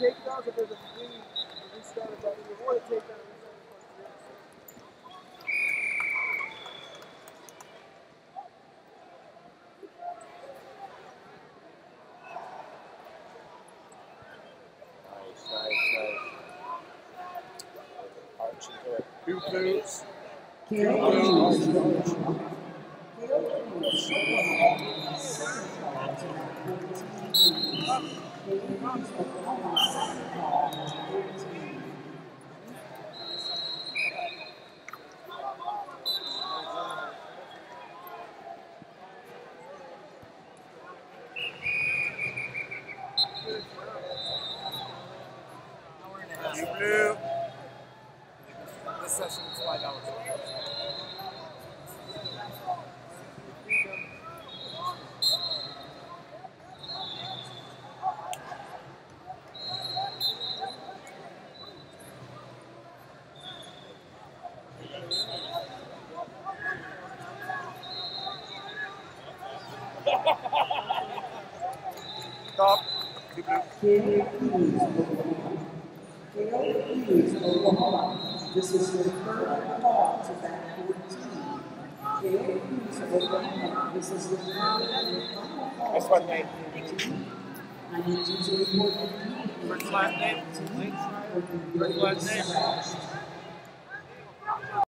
takedowns, if there's a free restart of that, you want to take down Nice, nice, nice. Archie to it. Two boots. Blue. This session is $5. Stop. Two blue. Gail Hughes, Gail Hughes, Oklahoma. This is her third call to back 14. Gail Hughes, Oklahoma. This is the third call That's what 14. I need you to report First last name? First last name?